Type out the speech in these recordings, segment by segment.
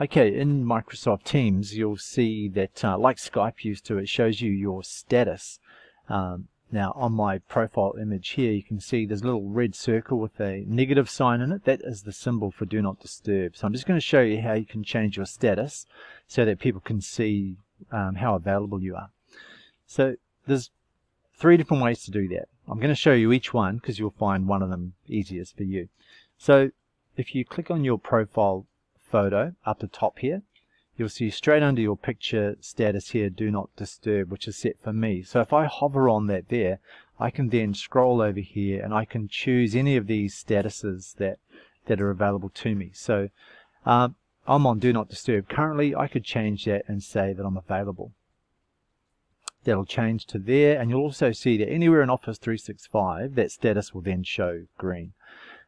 Okay, in Microsoft Teams, you'll see that, uh, like Skype used to, it shows you your status. Um, now, on my profile image here, you can see there's a little red circle with a negative sign in it. That is the symbol for Do Not Disturb. So I'm just going to show you how you can change your status so that people can see um, how available you are. So there's three different ways to do that. I'm going to show you each one because you'll find one of them easiest for you. So if you click on your profile photo up the top here, you'll see straight under your picture status here, do not disturb, which is set for me. So if I hover on that there, I can then scroll over here and I can choose any of these statuses that, that are available to me. So um, I'm on do not disturb. Currently, I could change that and say that I'm available. That'll change to there, and you'll also see that anywhere in Office 365, that status will then show green.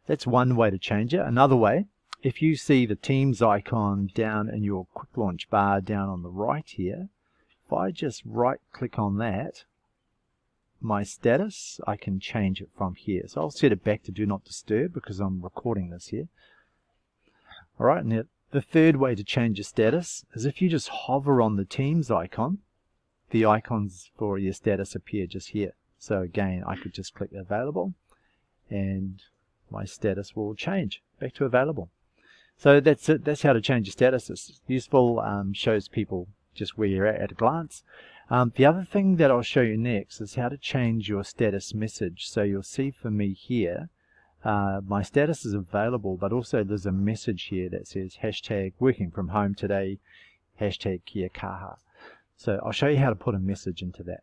That's one way to change it. Another way if you see the Teams icon down in your quick launch bar down on the right here, if I just right click on that, my status, I can change it from here. So I'll set it back to do not disturb because I'm recording this here. Alright, now the third way to change your status is if you just hover on the Teams icon, the icons for your status appear just here. So again, I could just click available and my status will change back to available. So that's it. That's how to change your status. It's useful, um, shows people just where you're at at a glance. Um, the other thing that I'll show you next is how to change your status message. So you'll see for me here, uh, my status is available, but also there's a message here that says hashtag working from home today, hashtag Kia Kaha. So I'll show you how to put a message into that.